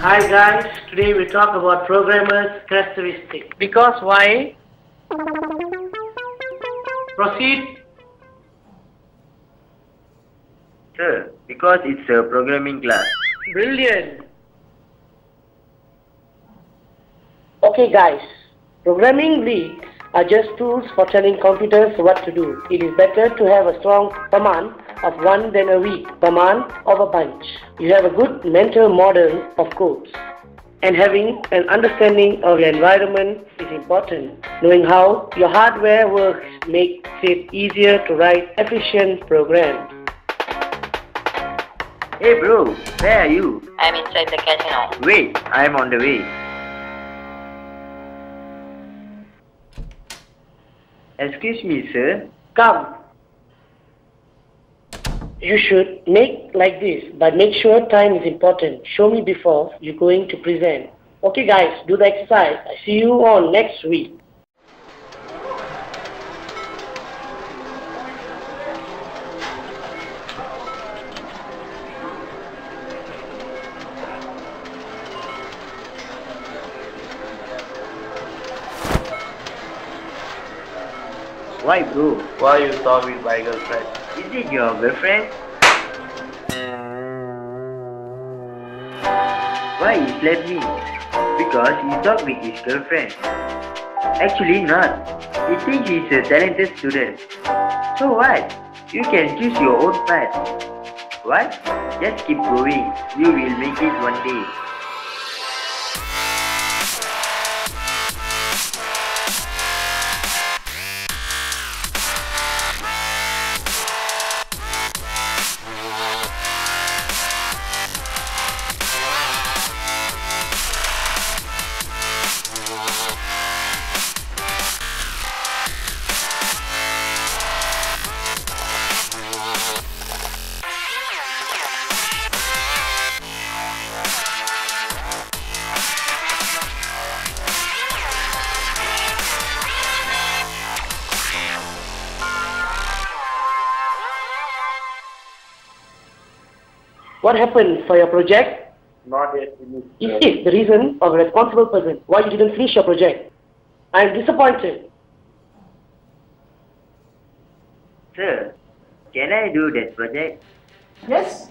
Hi guys, today we talk about programmers' characteristics. Because why? Proceed. Sir, because it's a programming class. Brilliant. Okay guys, programming leads are just tools for telling computers what to do. It is better to have a strong command of one than a weak command of a bunch. You have a good mental model of codes. And having an understanding of the environment is important. Knowing how your hardware works makes it easier to write efficient programs. Hey bro, where are you? I'm inside the casino. Wait, I'm on the way. Excuse me, sir. Come. You should make like this, but make sure time is important. Show me before you're going to present. Okay guys, do the exercise. I see you on next week. Why, bro? Why you saw with my girlfriend? Is it your girlfriend? Why he slapped me? Because he talked with his girlfriend. Actually not. He thinks he's a talented student. So what? You can choose your own path. What? Just keep going. You will make it one day. What happened for your project? Not yet finished. Is it the reason of a responsible person why you didn't finish your project? I am disappointed. Sir, can I do that project? Yes.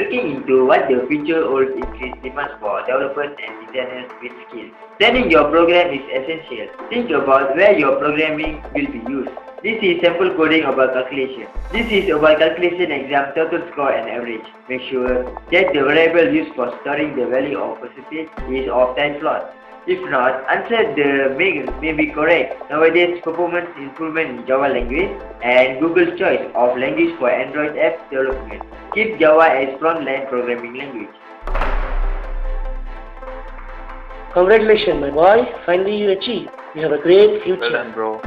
Looking into what the future holds increased demands for developers and designers with skills. Planning your program is essential. Think about where your programming will be used. This is sample coding about calculation. This is about calculation exam total score and average. Make sure that the variable used for storing the value of percentage is of type float. If not, answer the may, may be correct. Nowadays, performance improvement in Java language and Google's choice of language for Android app development. Keep Java as frontline programming language. Congratulations, my boy. Finally, you achieved. You have a great future. Well done, bro.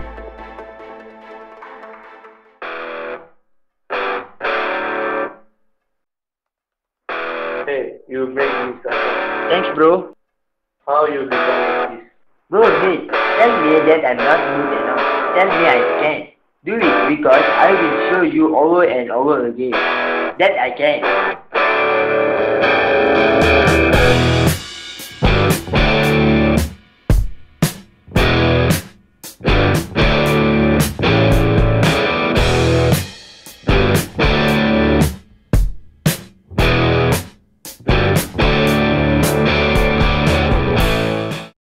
Hey, you make me something. Thanks, bro. How you become this? Bro, hey, tell me that I'm not good enough. Tell me I can't. Do it because I will show you over and over again that I can.